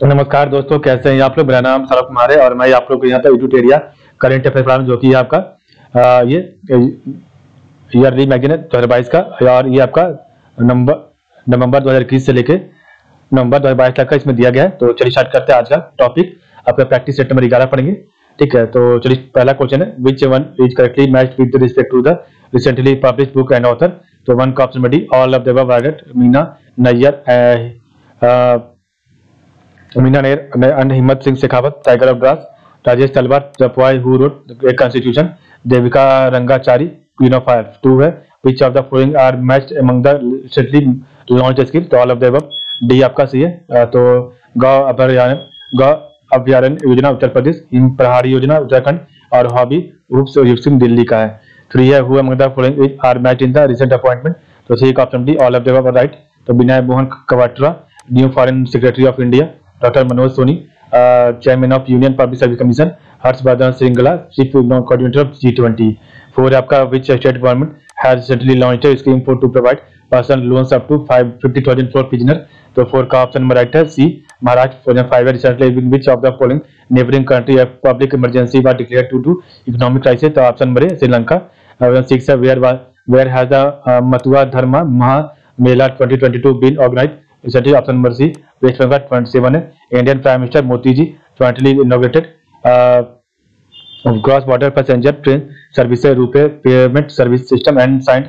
तो नमस्कार दोस्तों कैसे हैं? आप लोग? मेरा नाम सौरभ कुमार है और मैं आप लोग यहाँ पर YouTube area current affair plan जो कि आपका आ, ये ईयरली मैगजीन है दो का और ये आपका नवंबर नवंबर दो इक्कीस से लेके नवंबर दो बाईस तक का इसमें दिया गया है। तो चलिए स्टार्ट करते हैं आज का टॉपिक आपका प्रैक्टिस सेट नंबर ग्यारह पढ़ेंगे ठीक है? तो चलिए पहला क्वेश्चन है which one is correctly match with respect to the recently publish book and author तो वन का option buddy all of the Meena Nayar Meena Nair and Himmat Singh Shekhawat tiger of Dras Rajesh Talwar boy who wrote a constitution Devika Rangachari queen of fire two है। Which of the following are matched among the recently launch skill तो all of the D आपका C है। तो गौ अभयारण्य गौ अभ्यारण्य योजना, उत्तर प्रदेश, हिम प्रहारी योजना, उत्तराखंड, और हॉबी रूप से सिंह दिल्ली का है। थ्री है who among the following are match in the recent appointment तो C option D all of the right तो Vinay Mohan Kwatra new foreign secretary of India doctor Manoj Soni chairman of union public service commission Harshvardhan Shringla chief coordinator of G twenty four आपका which state government has launch a scheme for to provide personal loans up to 550,000 for prisoner तो four का option number right है C Maharashtra five following neighbouring country public emergency was declared to to economic crisis तो option number Sri Lanka six है where where has Matua Dharma Maha Mela 2022 been organised recently option number C West Bengal twenty seven है Indian prime minister Modi ji jointly inaugurated cross border passenger train service RuPay payment service system and signed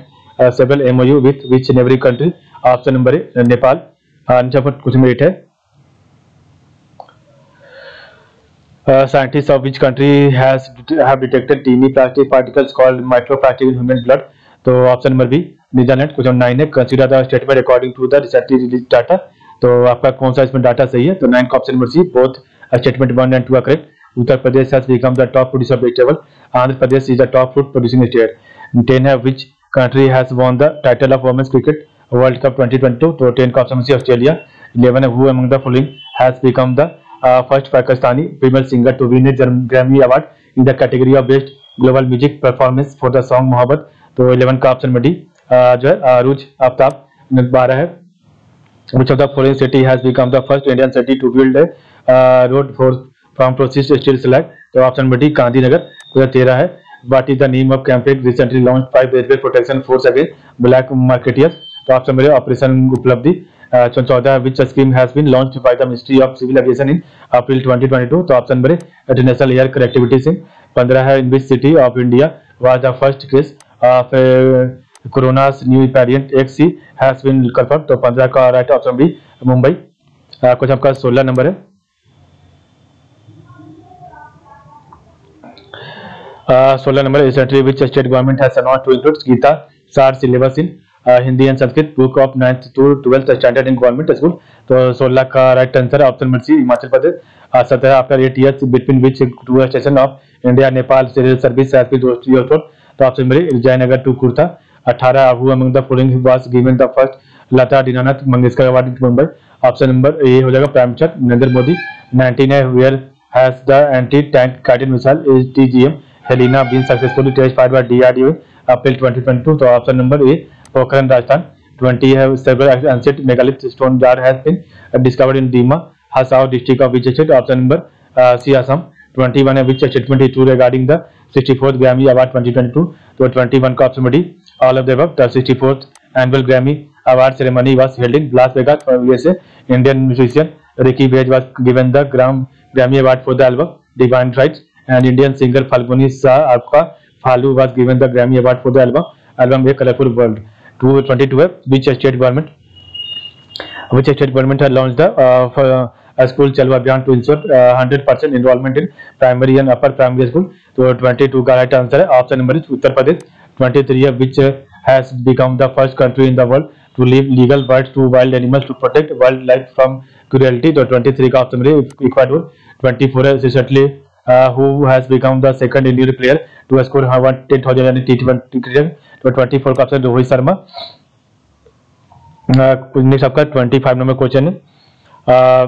several M O you with which in every country option number Nepal कुछ merit है scientist of which country have detected tiny plastic particles called micro plastic in human blood तो option number B Netherland question nine है consider the statement according to the recently release data तो आपका कौन सा इसमें data सही है? तो नाइन का option C both statement one and two are correct Uttar Pradesh become the top producer vegetable Andhra Pradesh is the top food producing state ten है which country has won the title of women's cricket world cup 2022 तो ten का option C Australia eleven है following has become the first Pakistani female singer to win Grammy award in the category of best global music performance for the song Mohabbat तो eleven का option में D जो है अरूज आफ्ताब बारह है। Which of the following city has become the first Indian city to build a uh, road for from processed steel slag तो option B Gandhinagar दो तेरह है what is the name of campaign recently launched by railway protection force against black marketeers तो option B operation उपलब्धि चौदह which scheme has been launched by the ministry of civil aviation in April 2022 तो option B international air connectivity Singh पंद्रह है in which city of India was the first case of Corona's new variant XC has been confirm तो 15 का right option B Mumbai. कुछ आपका 16 number है। सोलह number recently which state government has announce to include Gita Saar syllabus in Hindi and Sanskrit book of ninth to twelfth standard in government school तो सोलह का right answer option number C Himachal Pradesh. सत्रह after eight years between which two station of India Nepal service has तो option number Jaynagar to Kurtha 18 who among the following was given the first Lata Dinanath, Mangeshkar award Mumbai. Option number A हो जाएगा prime minister Narendra Modi. 19 है where has the anti tank guided missile SDGM Helina been successfully test fired by DRDO April 2022 तो option number A, Pokhran, Rajasthan. 20 है, several ancient megalith, stone jar has been discovered in Dima, Hasao district of which option number C Assam 21 है which statement is true regarding the 64th Grammy award 2022 तो 21 का option B all of the above. The 64th annual Grammy Award ceremony was held in Las Vegas, USA. Indian musician Ricky Page was given the Gram Grammy Award for the album Divine Rights, and Indian singer Falguni Shah Apka Phalu was given the Grammy Award for the album album A Colorful World. 222 which state government which state government had launched the uh, for, uh, school Chalo Abhiyan to ensure hundred percent involvement in primary and upper primary school तो twenty two का right answer है. Option number Uttar Pradesh twenty three which has become the first country in the world to leave legal bird to wild animals to protect wildlife from cruelty तो twenty three का option Ecuador twenty four recently whose become the second Indian player to score ten thousand यानी T twenty cricket तो twenty four का option Rohit Sharma सबका twenty five number question है. Uh,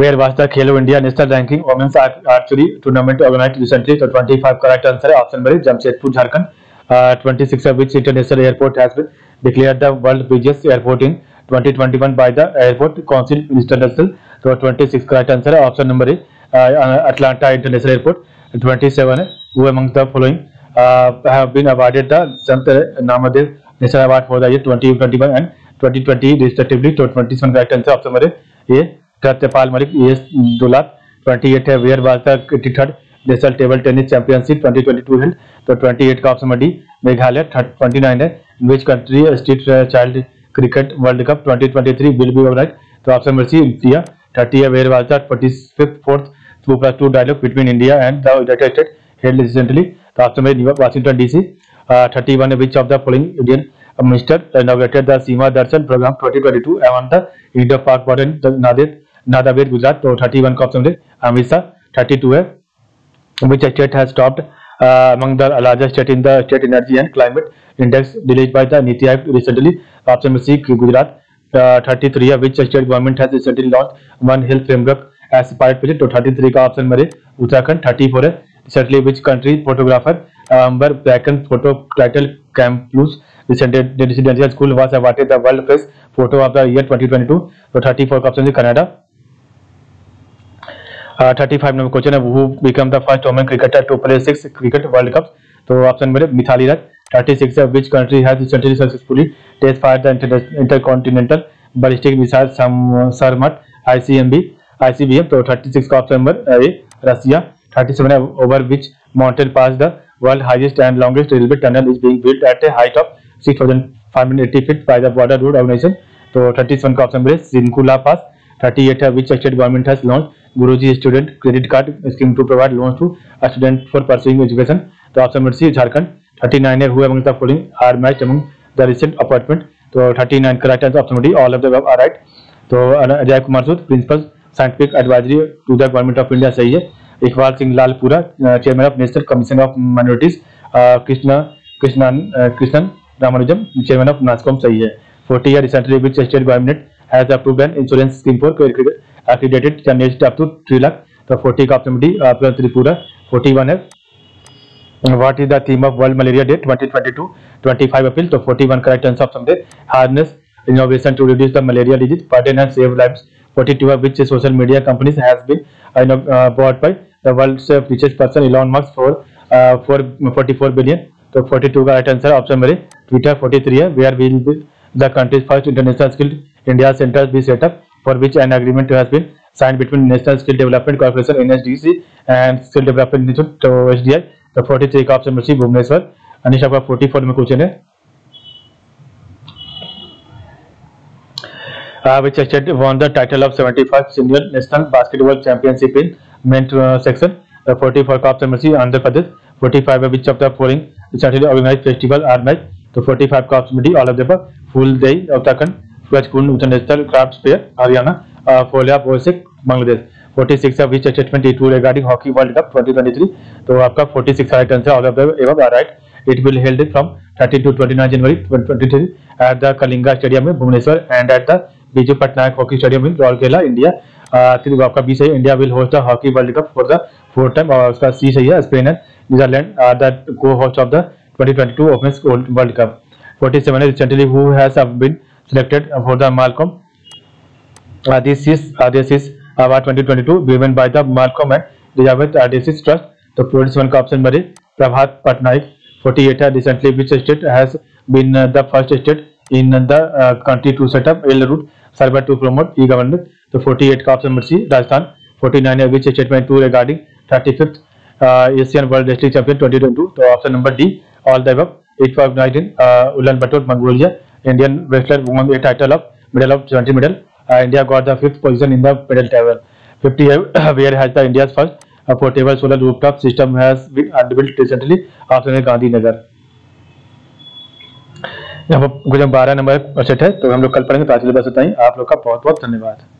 where was the Khelo India National Ranking Women's Archery Tournament organized recently? So 25 correct answer option number Jamshedpur Jharkhand. Uh, 26 of which international airport has been declared the world busiest airport in 2021 by the Airport Council International. So 26 correct answer option number A uh, Atlanta International Airport. 27 who among the following uh, have been awarded the Sant Namadev National Award for the year 2021 and 2020 respectively. So 27 correct answer option number A. Satyapal Malik AS Dulat. 28 है where was the 33rd national table tennis championship 2022 held तो 28 का option D Meghalaya 29 है which country street child cricket world cup 2023 will be organise तो option number C India 30 है where was the 45th fourth 2 plus 2 dialogue between India and the United States held recently तो option number Washington DC 31 which of the following Indian minister inaugurated the Seema Darshan program 2022 on the Indo Pak border in Nadir Nadabet, Gujarat तो thirty one का option Amritsar thirty two है which state has among the largest state in the state energy and climate index release by the NITI Aayog recently option number C Gujarat thirty three है। Which state government has launch one health framework as pilot project तो thirty three का option मेरे। Uttarakhand thirty four है recently which country photographer Amber Bracken photo title Kamloops recently school was awarded the world press photo of the year twenty twenty two तो thirty four का option है Canada thirty five number question है वो become the first women cricketer to play six cricket world cup तो option मेरे Mithali Raj. Thirty six है which country has recently successfully test fire the intercontinental ballistic missile Sarmat ICMB ICBM तो thirty six का option number A Russia thirty seven है over which mountain pass the world highest and longest railway tunnel is being built at a height of six thousand five hundred eighty feet by the border road organisation तो thirty seven का option number है Shinkula pass thirty eight है which state government has launch Guruji student credit card scheme to provide loan to student for pursuing education तो आप समझ C Jharkhand thirty nine year हुआ मंगता following are match among the recent appointment तो thirty nine का right answer option D all of the are right तो Ajay Kumar Sood principal scientific advisory to the government of India सही है Iqbal Singh Lalpura chairman of national commission of minorities Krishna Krishnan Krishnan Ramanujam chairman of NASSCOM सही है forty year recently which state government has approved an insurance scheme for accredited candidates up to 3 lakh तो 40 का option D आपका त्रिपुरा 41 है what is the theme of world malaria day 2022 25 April तो 41 correct answer option D harness innovation to reduce the malaria disease burden and save lives 42 of which social media companies has been uh, uh, bought by the world's uh, richest person Elon Musk for uh, for 44 billion तो 42 का right answer option Twitter 43 है where will be the country's first international skill India centre be setup for which an agreement has been signed between National Skill Development Corporation NSDC and Skill Development Institute तो SDI तो 43 का option बची भुवनेश्वर अनिश आपका 44 में question है uh, which state won the title of 75th senior national basketball championship in men uh, section uh, 44 का option बची आंध्र प्रदेश 45 है which of the following recently organized festival are match तो 45 का ऑप्शन बची all of the full day Uttarakhand Swachkund International Crafts Fair, Haryana, uh, Folia Bosik, Bangladesh. 46 of which statement it will regarding Hockey World Cup 2023. तो आपका 46 right answer all of the above are right it will held from 30 to 29 January 2023 at the Kalinga stadium में Bhubaneswar and at the Biju Patnaik hockey stadium in Rourkela India फिर आपका B सही India will host the hockey world cup for the fourth time और उसका C सही है Spain and Netherland are the co host of the 2022 open world cup 47 recently who has been selected for the Malcolm Adesius Adesius Award 2022 given by the Malcolm and Elizabeth Adesius Trust. The produce one का option बने प्रभात पटनायक 48 है recently which state has been uh, the first state in the uh, country to set up L route server to promote e-government. तो 48 का option बची राजस्थान 49 है which statement to regarding 35th uh, Asian World Wrestling Champion 2022. तो option number D all the above. 8 for 19 uh, Ulaanbaatar Mongolia Indian wrestler won the title of medal of 20 medal. Uh, India got the fifth position in the medal table. 50 where has the India's first uh, portable solar rooftop system has been built recently after Gandhi Nagar. यहाँ पर बारह नंबर set है तो हम लोग कल पढ़ेंगे तो आज बस बताइए आप लोग का बहुत बहुत धन्यवाद